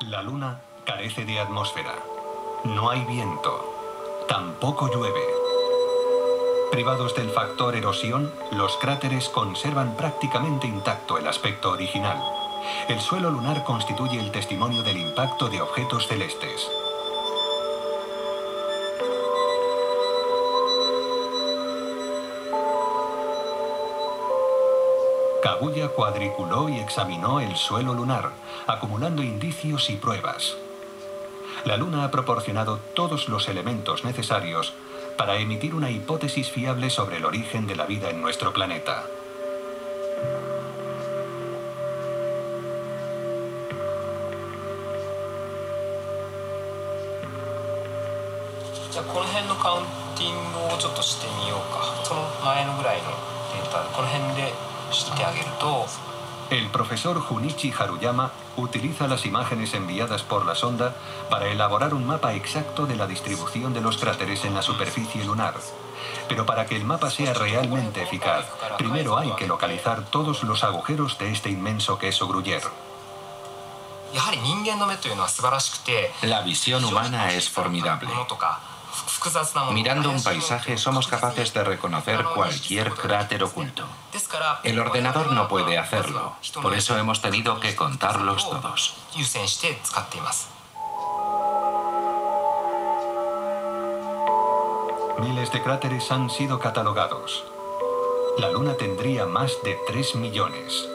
La Luna carece de atmósfera. No hay viento. Tampoco llueve. Privados del factor erosión, los cráteres conservan prácticamente intacto el aspecto original. El suelo lunar constituye el testimonio del impacto de objetos celestes. Kaguya cuadriculó y examinó el suelo lunar, acumulando indicios y pruebas. La Luna ha proporcionado todos los elementos necesarios para emitir una hipótesis fiable sobre el origen de la vida en nuestro planeta. El profesor Junichi Haruyama utiliza las imágenes enviadas por la sonda para elaborar un mapa exacto de la distribución de los cráteres en la superficie lunar. Pero para que el mapa sea realmente eficaz, primero hay que localizar todos los agujeros de este inmenso queso gruyere. La visión humana es formidable. Mirando un paisaje somos capaces de reconocer cualquier cráter oculto. El ordenador no puede hacerlo, por eso hemos tenido que contarlos todos. Miles de cráteres han sido catalogados. La Luna tendría más de 3 millones.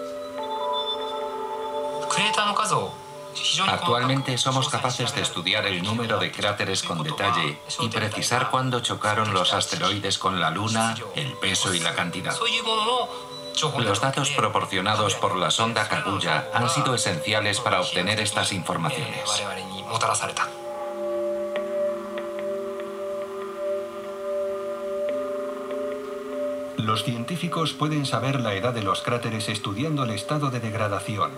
Actualmente somos capaces de estudiar el número de cráteres con detalle y precisar cuándo chocaron los asteroides con la Luna, el peso y la cantidad. Los datos proporcionados por la sonda Kaguya han sido esenciales para obtener estas informaciones. Los científicos pueden saber la edad de los cráteres estudiando el estado de degradación.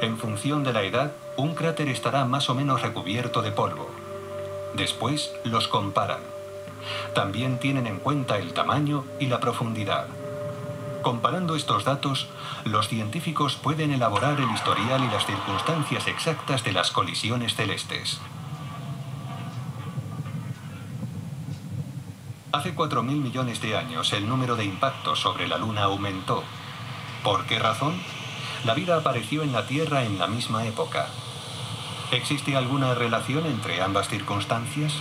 En función de la edad, un cráter estará más o menos recubierto de polvo. Después los comparan. También tienen en cuenta el tamaño y la profundidad. Comparando estos datos, los científicos pueden elaborar el historial y las circunstancias exactas de las colisiones celestes. Hace 4.000 millones de años el número de impactos sobre la Luna aumentó. ¿Por qué razón? La vida apareció en la Tierra en la misma época. ¿Existe alguna relación entre ambas circunstancias?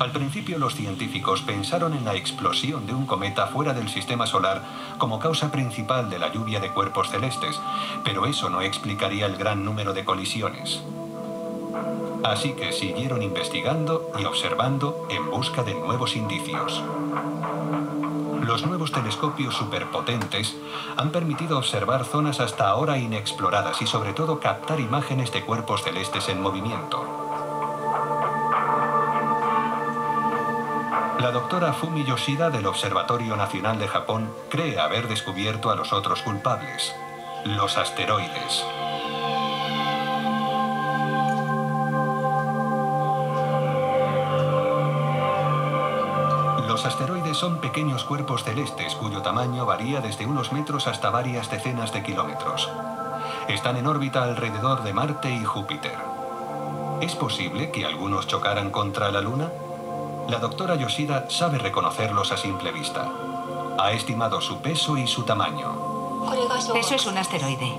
Al principio los científicos pensaron en la explosión de un cometa fuera del sistema solar como causa principal de la lluvia de cuerpos celestes, pero eso no explicaría el gran número de colisiones. Así que siguieron investigando y observando en busca de nuevos indicios. Los nuevos telescopios superpotentes han permitido observar zonas hasta ahora inexploradas y sobre todo captar imágenes de cuerpos celestes en movimiento. La doctora Fumi Yoshida del Observatorio Nacional de Japón cree haber descubierto a los otros culpables, los asteroides. Los asteroides son pequeños cuerpos celestes cuyo tamaño varía desde unos metros hasta varias decenas de kilómetros. Están en órbita alrededor de Marte y Júpiter. ¿Es posible que algunos chocaran contra la Luna? La doctora Yoshida sabe reconocerlos a simple vista. Ha estimado su peso y su tamaño. Eso es un asteroide.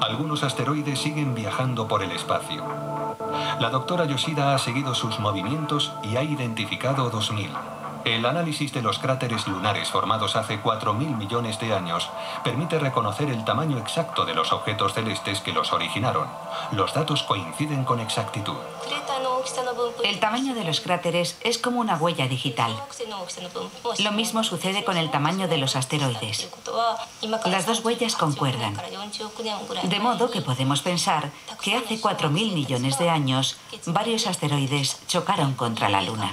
Algunos asteroides siguen viajando por el espacio. La doctora Yoshida ha seguido sus movimientos y ha identificado 2000. El análisis de los cráteres lunares formados hace 4.000 millones de años permite reconocer el tamaño exacto de los objetos celestes que los originaron. Los datos coinciden con exactitud. El tamaño de los cráteres es como una huella digital. Lo mismo sucede con el tamaño de los asteroides. Las dos huellas concuerdan. De modo que podemos pensar que hace 4.000 millones de años varios asteroides chocaron contra la Luna.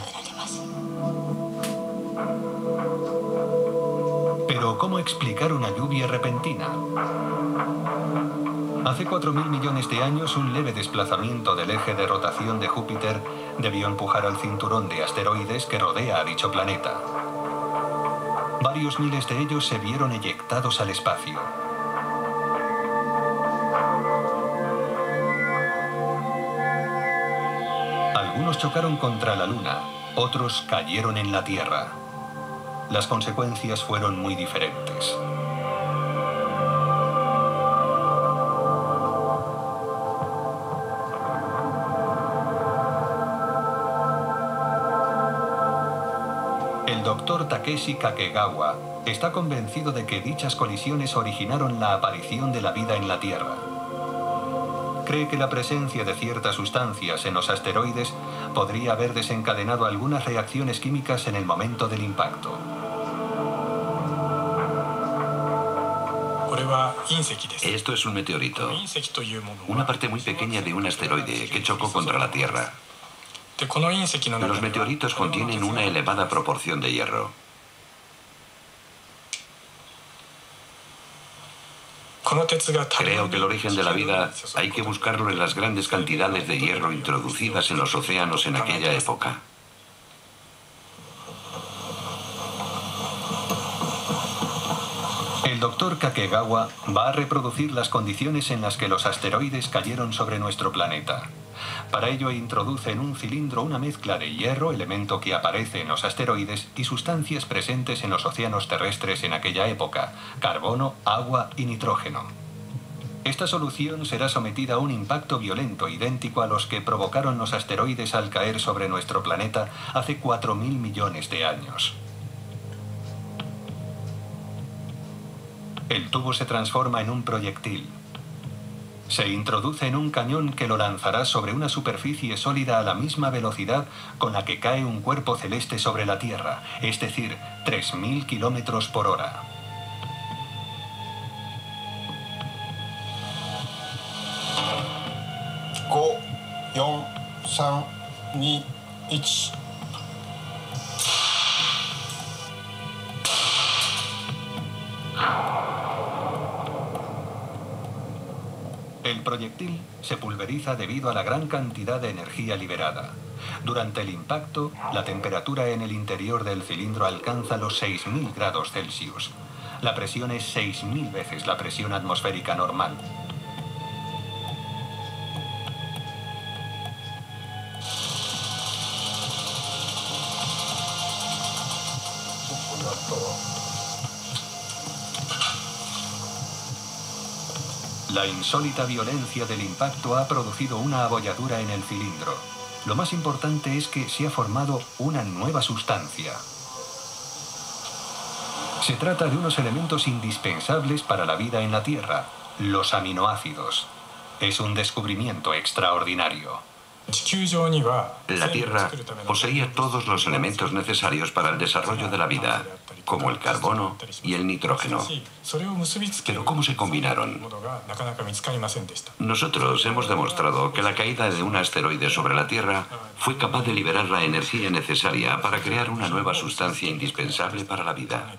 Pero ¿cómo explicar una lluvia repentina? Hace 4.000 millones de años un leve desplazamiento del eje de rotación de Júpiter debió empujar al cinturón de asteroides que rodea a dicho planeta. Varios miles de ellos se vieron eyectados al espacio. Algunos chocaron contra la Luna, otros cayeron en la Tierra. Las consecuencias fueron muy diferentes. Takeshi Kakegawa está convencido de que dichas colisiones originaron la aparición de la vida en la Tierra. Cree que la presencia de ciertas sustancias en los asteroides podría haber desencadenado algunas reacciones químicas en el momento del impacto. Esto es un meteorito, una parte muy pequeña de un asteroide que chocó contra la Tierra. Los meteoritos contienen una elevada proporción de hierro. Creo que el origen de la vida hay que buscarlo en las grandes cantidades de hierro introducidas en los océanos en aquella época. El doctor Kakegawa va a reproducir las condiciones en las que los asteroides cayeron sobre nuestro planeta. Para ello introduce en un cilindro una mezcla de hierro, elemento que aparece en los asteroides, y sustancias presentes en los océanos terrestres en aquella época, carbono, agua y nitrógeno. Esta solución será sometida a un impacto violento idéntico a los que provocaron los asteroides al caer sobre nuestro planeta hace 4.000 millones de años. El tubo se transforma en un proyectil, se introduce en un cañón que lo lanzará sobre una superficie sólida a la misma velocidad con la que cae un cuerpo celeste sobre la Tierra, es decir, 3.000 kilómetros por hora. El proyectil se pulveriza debido a la gran cantidad de energía liberada. Durante el impacto, la temperatura en el interior del cilindro alcanza los 6.000 grados Celsius. La presión es 6.000 veces la presión atmosférica normal. La insólita violencia del impacto ha producido una abolladura en el cilindro. Lo más importante es que se ha formado una nueva sustancia. Se trata de unos elementos indispensables para la vida en la Tierra, los aminoácidos. Es un descubrimiento extraordinario. La Tierra poseía todos los elementos necesarios para el desarrollo de la vida, como el carbono y el nitrógeno. Pero ¿cómo se combinaron? Nosotros hemos demostrado que la caída de un asteroide sobre la Tierra fue capaz de liberar la energía necesaria para crear una nueva sustancia indispensable para la vida.